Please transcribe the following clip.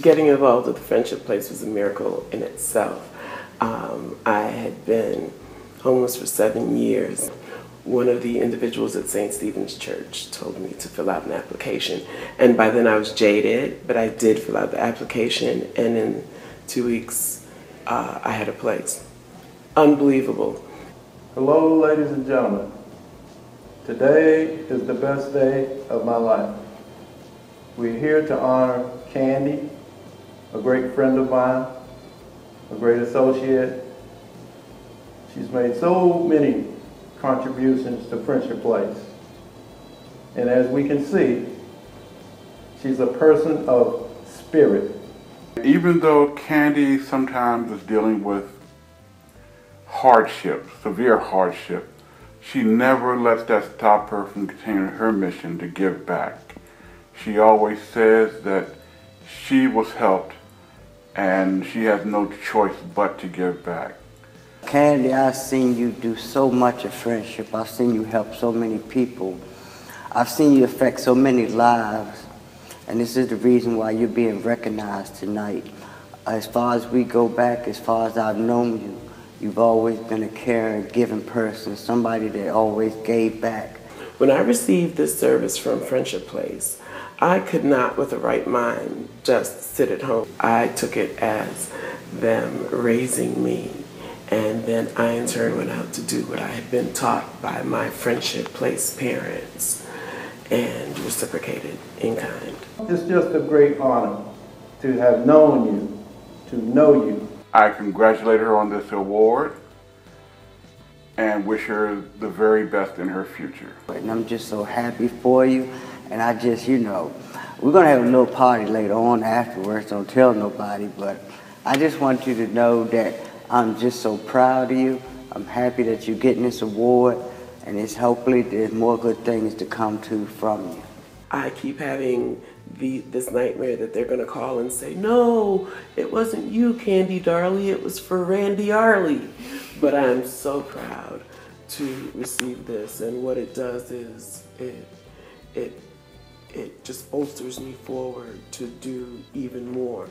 getting involved with the Friendship Place was a miracle in itself. Um, I had been homeless for seven years. One of the individuals at St. Stephen's Church told me to fill out an application. And by then I was jaded, but I did fill out the application, and in two weeks uh, I had a place. Unbelievable. Hello, ladies and gentlemen. Today is the best day of my life. We're here to honor Candi, a great friend of mine, a great associate. She's made so many contributions to Friendship Place. And as we can see, she's a person of spirit. Even though Candi sometimes is dealing with hardship, severe hardship, she never lets that stop her from continuing her mission to give back. She always says that she was helped and she has no choice but to give back. Candi, I've seen you do so much of friendship. I've seen you help so many people. I've seen you affect so many lives. And this is the reason why you're being recognized tonight. As far as we go back, as far as I've known you, you've always been a caring, giving person, somebody that always gave back. When I received this service from Friendship Place, I could not, with the right mind, just sit at home. I took it as them raising me, and then I in turn went out to do what I had been taught by my Friendship Place parents and reciprocated in kind. It's just a great honor to have known you, to know you. I congratulate her on this award and wish her the very best in her future. And I'm just so happy for you. And I just, you know, we're going to have a little party later on afterwards. Don't tell nobody. But I just want you to know that I'm just so proud of you. I'm happy that you're getting this award. And it's hopefully there's more good things to come to from you. I keep having the, this nightmare that they're going to call and say, no, it wasn't you, Candi Darley, it was for Randy Arley. But I'm so proud to receive this, and what it does is it, it, it just bolsters me forward to do even more.